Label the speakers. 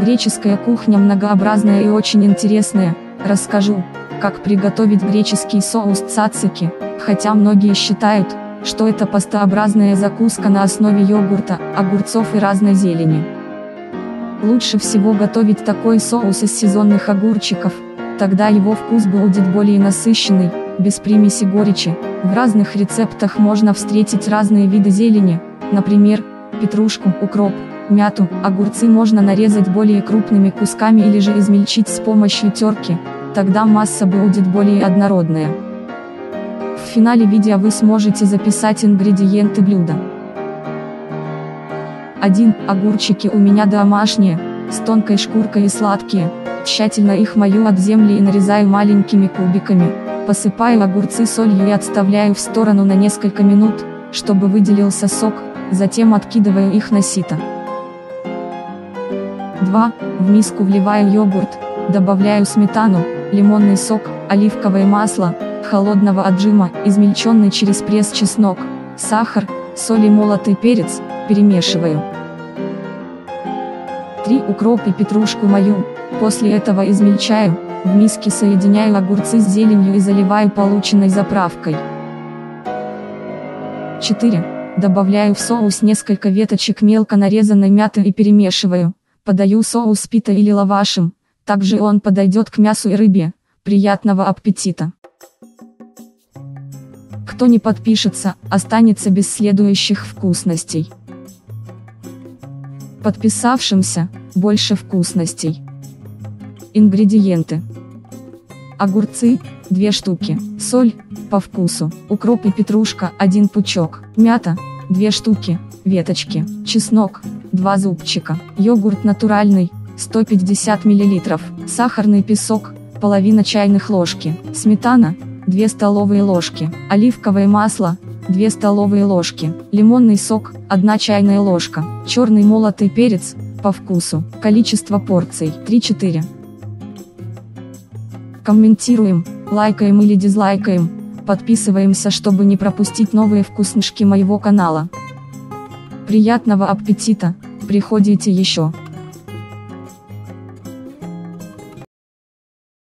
Speaker 1: Греческая кухня многообразная и очень интересная, расскажу, как приготовить греческий соус цацики, хотя многие считают, что это пастообразная закуска на основе йогурта, огурцов и разной зелени. Лучше всего готовить такой соус из сезонных огурчиков, тогда его вкус будет более насыщенный, без примеси горечи. В разных рецептах можно встретить разные виды зелени, например, петрушку, укроп, мяту, огурцы можно нарезать более крупными кусками или же измельчить с помощью терки, тогда масса будет более однородная. В финале видео вы сможете записать ингредиенты блюда. 1. Огурчики у меня домашние, с тонкой шкуркой и сладкие, тщательно их мою от земли и нарезаю маленькими кубиками, посыпаю огурцы солью и отставляю в сторону на несколько минут, чтобы выделился сок, затем откидываю их на сито. 2. В миску вливаю йогурт, добавляю сметану, лимонный сок, оливковое масло, холодного отжима, измельченный через пресс чеснок, сахар, соль и молотый перец, перемешиваю. 3. Укроп и петрушку мою, после этого измельчаю, в миске соединяю огурцы с зеленью и заливаю полученной заправкой. 4. Добавляю в соус несколько веточек мелко нарезанной мяты и перемешиваю. Подаю соус пита или лавашем, также он подойдет к мясу и рыбе. Приятного аппетита! Кто не подпишется, останется без следующих вкусностей. Подписавшимся, больше вкусностей. Ингредиенты. Огурцы, 2 штуки, соль, по вкусу, укроп и петрушка, 1 пучок, мята, 2 штуки, веточки, чеснок, 2 зубчика, йогурт натуральный, 150 мл, сахарный песок, половина чайных ложки, сметана, 2 столовые ложки, оливковое масло, 2 столовые ложки, лимонный сок, 1 чайная ложка, черный молотый перец, по вкусу, количество порций, 3-4. Комментируем, лайкаем или дизлайкаем, подписываемся, чтобы не пропустить новые вкуснышки моего канала. Приятного аппетита, приходите еще.